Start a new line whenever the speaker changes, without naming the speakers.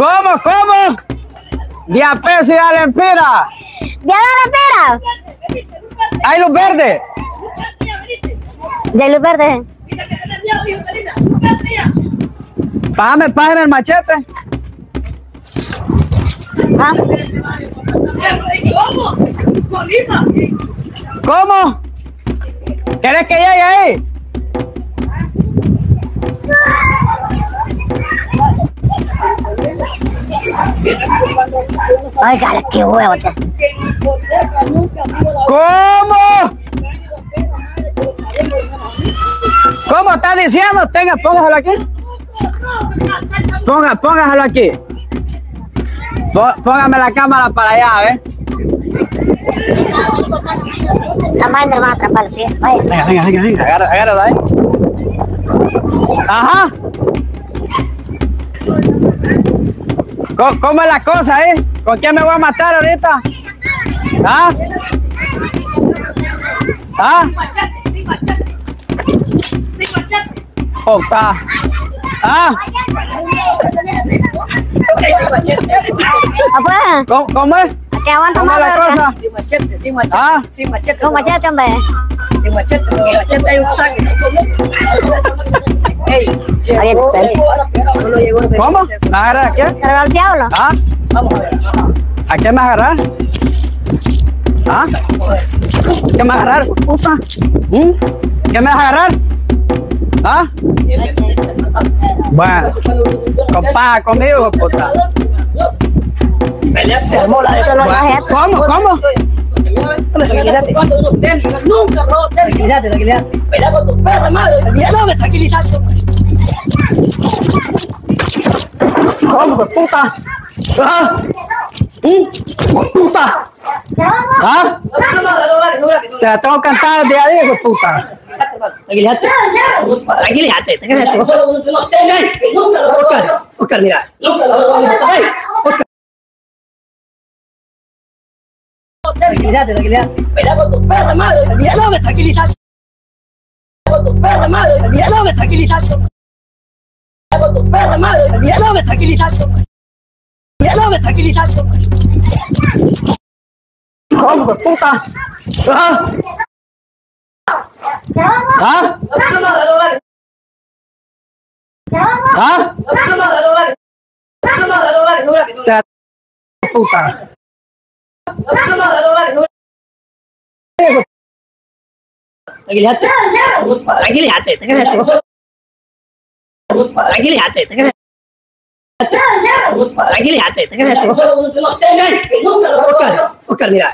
¿Cómo, cómo? Diapeso y alempira.
¿Ya la espera?
Hay luz verde.
Ya luz verde.
Págame página el machete.
Ah,
¿Cómo? ¿Quieres que llegue ahí?
Oiga, qué huevo.
¿Cómo? ¿Cómo estás diciendo? Tenga, póngaselo aquí. Ponga, póngaselo aquí. Pó- Póngame la cámara para allá, ¿ves?
La madre va a atrapar el pie.
Venga, venga, venga, venga. Agárralo ahí. Ajá. ¿Cómo, cómo es la cosa, eh? ¿Con quién me voy a matar ahorita? ¿Ah? ¿Ah? Puta. ¿Ah?
Ah, pues,
¿Cómo, cómo es?
aquí aguanta
¿Cómo es la cosa?
Sin machete, sin machete,
¿Ah?
sin machete.
Con machete, hombre.
Sin machete, porque el machete hay un sangre. Solo llegó el
¿Cómo? ¿Me agarras a quién?
El diablo.
¿Ah?
Vamos a ver.
¿A quién me agarrar? ¿Ah? ¿Qué me vas a agarrar? Puta. ¿Mm? ¿Qué me vas a agarrar? ¿Ah? Bueno, compa, conmigo, puta.
Se de.
¿Cómo? ¿Cómo?
Tranquilízate. Tranquilízate, tranquilízate. Pelea con tu perra, madre. Tranquilízate, tranquilízate.
¿Cómo, pues, puta? ¿Ah? ¿Mm? ¿Puta? ¿Ah? Te la tengo cantada de puta.
Tranquilízate. Tranquilízate, tranquilízate. Oscar, Oscar, mira. Oscar. Tranquilízate, tranquilízate. Pelea con madre. Tranquilízate, tranquilízate. Pelea con tu perra, madre. Tranquilízate, tranquilízate. Pelea con tu perra, madre. Tranquilízate, tranquilízate. Tranquilízate, tranquilízate.
¿Cómo, puta? ¿Ah? ¿Ah? ¿Ah? La puta.
उकर मेरा